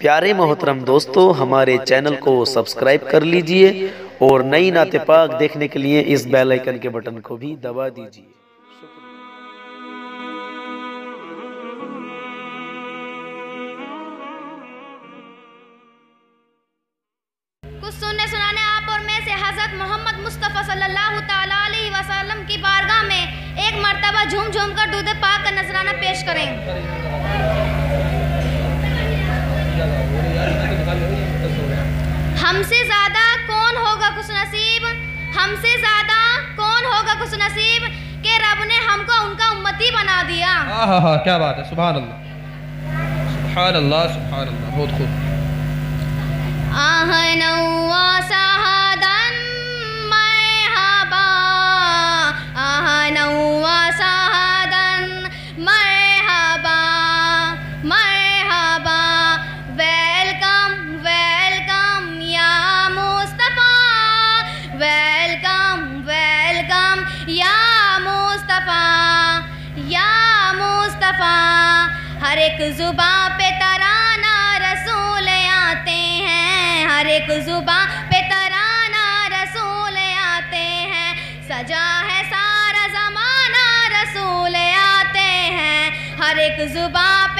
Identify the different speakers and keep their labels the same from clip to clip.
Speaker 1: پیارے محترم دوستو، ہمارے چینل کو سبسکرائب کر لیجیے اور نئی نعت پاک دیکھنے کے لیے اس بیل آئیکن کے بٹن کو بھی دبا دیجیے۔
Speaker 2: کچھ سننے سنانے آپ اور میں سے حضرت محمد مصطفیٰ صلی اللہ تعالیٰ علیہ وسلم کی بارگاہ میں ایک مرتبہ جھوم جھوم کر دودھ پاک کا نذرانہ پیش کریں۔ ہم سے زیادہ کون ہوگا خوش نصیب؟ ہم سے زیادہ کون ہوگا خوش نصیب کہ رب نے ہم کو ان کا امتی بنا دیا؟
Speaker 3: ہاں ہاں کیا بات ہے؟ سبحان اللہ۔ سبحان اللہ سبحان اللہ بہت خوب۔
Speaker 2: آہنا و ایک زباں پہ ترانہ رسول آتے ہیں۔ ہر ایک زباں پہ ترانہ رسول آتے ہیں۔ سجا ہے سارا زمانہ رسول آتے ہیں۔ ہر ایک زباں پہ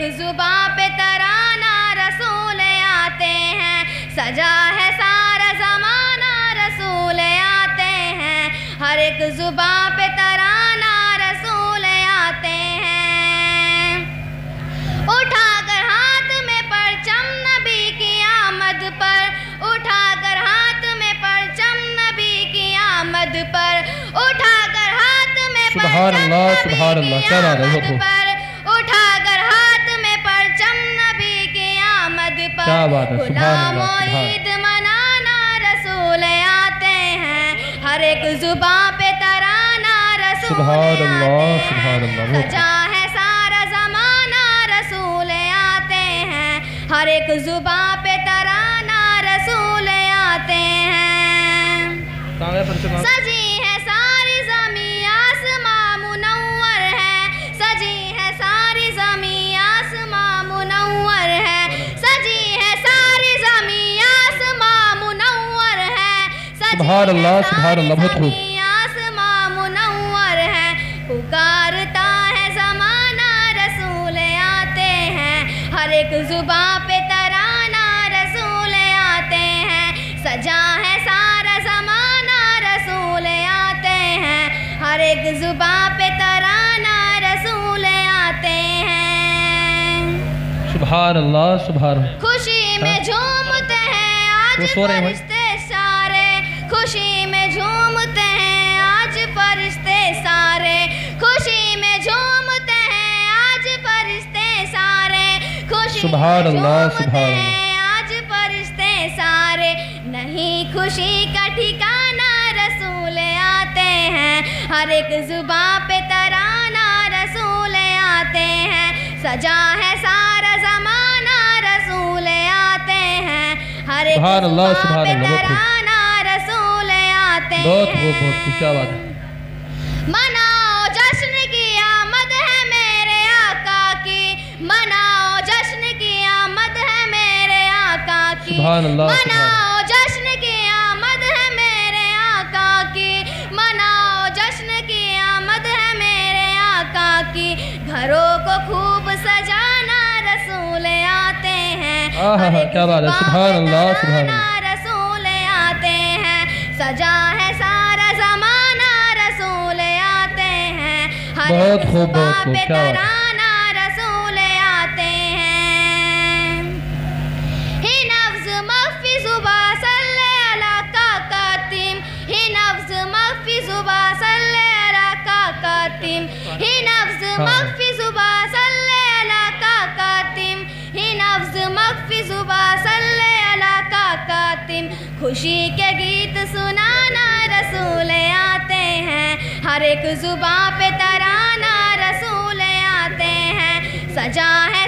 Speaker 2: ایک زباں پہ ترانہ رسول آتے ہیں۔ سجا ہے سارا زمانہ رسول آتے ہیں۔ ہر ایک زباں پہ ترانہ رسول آتے ہیں۔ اٹھا کر ہاتھ میں پرچم نبی کی آمد پر۔ اٹھا کر ہاتھ میں پرچم نبی کی آمد پر۔ اٹھا کر ہاتھ میں
Speaker 3: سبحان اللہ،
Speaker 2: نبی
Speaker 3: سبحان اللہ،
Speaker 2: کی
Speaker 3: کیا بات ہے، کیا بات ہے، سبحان اللہ،
Speaker 2: غلام و
Speaker 3: سبحان۔
Speaker 2: عید منانا رسول آتے ہیں ہر ایک زباں پہ ترانہ رسول
Speaker 3: سبحان اللہ، سبحان
Speaker 2: سجا ہے سارا زمانہ رسول آتے ہیں ہر ایک زباں پہ ترانہ رسول آتے ہیں؟ سجی ہے
Speaker 3: سبحان اللہ، سبحان اللہ، بہت خوب۔
Speaker 2: آسماں منور ہے پکارتا ہے زمانہ رسول آتے ہیں ہر ایک زباں پہ ترانہ رسول آتے ہیں سجا ہے سارا زمانہ رسول آتے ہیں ہر ایک زباں پہ ترانہ رسول آتے ہیں
Speaker 3: سبحان اللہ سبحان
Speaker 2: خوشی میں جھومتے ہیں آج۔ فرشتے خوشی میں جھومتے ہیں آج فرشتے سارے۔ خوشی میں جھومتے ہیں آج فرشتے سارے۔ خوشی
Speaker 3: سبحان اللہ، سبحان اللہ۔
Speaker 2: ہیں آج فرشتے سارے۔ نہیں خوشی کا ٹھکانہ رسول آتے ہیں۔ ہر ایک زباں پہ ترانہ رسول آتے ہیں۔ سجا ہے سارا زمانہ رسول آتے ہیں۔ ہر ایک زباں پہ۔ ترانہ
Speaker 3: بہت
Speaker 2: ہیں۔
Speaker 3: خوب بہت خوب کیا بات ہے؟
Speaker 2: مناؤ جشن کی آمد ہے میرے آقا کی۔ مناؤ جشن کی آمد ہے میرے آقا کی۔
Speaker 3: سبحان اللہ، سبحان
Speaker 2: مناؤ جشن کی آمد ہے میرے آقا کی۔ مناؤ جشن کی آمد ہے میرے آقا کی۔ گھروں کو خوب سجانا رسول آتے ہیں۔
Speaker 3: کیا بات ہے، سبحان اللہ، سبحان
Speaker 2: ہیں سجا ہے سارا زمانہ رسول آتے ہیں۔ ہر
Speaker 3: بہت خوب، بہت خوب، کیا بات۔
Speaker 2: ہی نفس مخفی خوشی کے گیت سنانا رسول آتے ہیں۔ ہر ایک زباں پہ ترانہ رسول آتے ہیں۔ سجا ہے